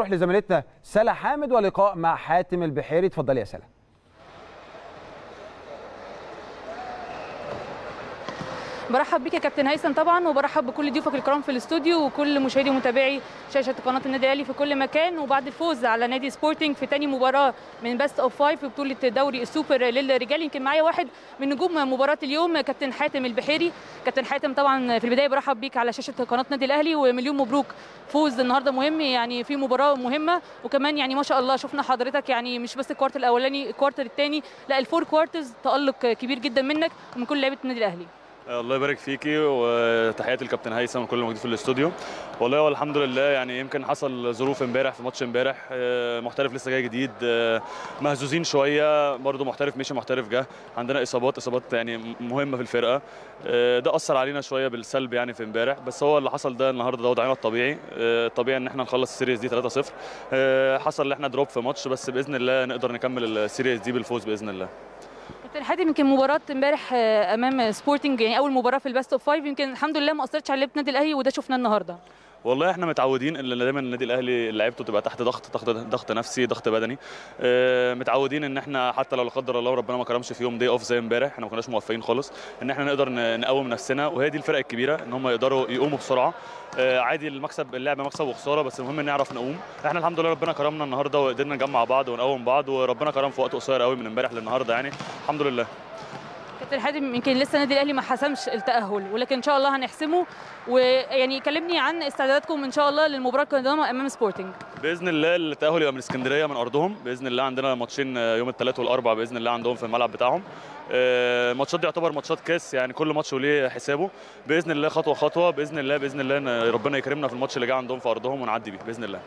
نروح لزميلتنا سلا حامد ولقاء مع حاتم البحيري. اتفضلي يا سلا. برحب بيك يا كابتن هيثم طبعا وبرحب بكل ضيوفك الكرام في الاستوديو وكل مشاهدي ومتابعي شاشة قناة النادي الأهلي في كل مكان. وبعد الفوز على نادي سبورتنج في ثاني مباراة من best of five في بطولة دوري السوبر للرجال يمكن معايا واحد من نجوم مباراة اليوم كابتن حاتم البحيري. كابتن حاتم طبعا في البداية برحب بيك على شاشة قناة النادي الأهلي ومليون مبروك. فوز النهارده مهم يعني في مباراة مهمة. وكمان يعني ما شاء الله شفنا حضرتك يعني مش بس ال quarter الأولاني ال quarter الثاني لا ال four quarters تألق كبير جدا منك ومن كل لعيبة النادي الأهلي. الله يبارك فيكي وتحياتي للكابتن هيثم وكل الموجودين في الاستوديو. والله هو الحمد لله يعني يمكن حصل ظروف امبارح في ماتش امبارح محترف لسه جاي جديد مهزوزين شوية برضه محترف مشي محترف جه. عندنا إصابات إصابات يعني مهمة في الفرقة. ده أثر علينا شوية بالسلب يعني في امبارح بس هو اللي حصل ده النهارده ده وضعنا الطبيعي. الطبيعي إن إحنا نخلص ال series دي 3-0 حصل إن إحنا drop في ماتش بس بإذن الله نقدر نكمل ال series دي بالفوز بإذن الله. كابتن حاتم يمكن مباراة امبارح أمام سبورتنج يعني أول مباراة في ال best of five يمكن الحمد لله ما أثرتش على لعيبه النادي الأهلي وده شفناه النهارده. والله إحنا متعودين ان دايما النادي الأهلي لعيبته تبقى تحت ضغط ضغط ضغط نفسي ضغط بدني. آه متعودين ان إحنا حتى لو لا قدر الله ربنا ما كرمش في يوم day off زي امبارح إحنا ما كناش موفقين خالص. ان إحنا نقدر نقوم نفسنا وهي دي الفرق الكبيرة ان هم يقدروا يقوموا بسرعة. آه عادي المكسب اللعبه مكسب وخسارة بس المهم نعرف نقوم. إحنا الحمد لله ربنا كرمنا النهارده وقدرنا نجمع بعض ونقوم بعض وربنا كرم في وقت قصير قوي من امبارح للنهاردة يعني. الحمد لله. كابتن حاتم يمكن لسه النادي الأهلي ما حسمش التأهل ولكن إن شاء الله هنحسمه. ويعني كلمني عن استعداداتكم إن شاء الله للمباراة القادمة أمام سبورتنج. بإذن الله التأهل يبقى من اسكندرية من أرضهم. بإذن الله عندنا ماتشين يوم الثلاث والأربع بإذن الله عندهم في الملعب بتاعهم. الماتشات دي يعتبر ماتشات كاس يعني كل ماتش وليه حسابه. بإذن الله خطوة خطوة بإذن الله بإذن الله ربنا يكرمنا في الماتش اللي جاي عندهم في أرضهم ونعدي بيه بإذن الله.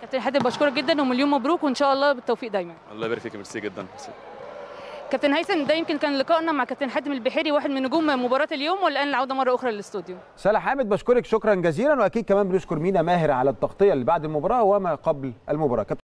كابتن حاتم بشكرك جدا ومليون مبروك وإن شاء الله بالتوفيق دايما. الله يبارك فيك ميرسي جدا. كابتن هيثم ده يمكن كان لقائنا مع كابتن حاتم البحيري واحد من نجوم مباراة اليوم والآن العودة مرة أخرى للاستوديو. سلا حامد بشكرك شكرا جزيلا وأكيد كمان بنشكر مينا ماهر على التغطية اللي بعد المباراة وما قبل المباراة.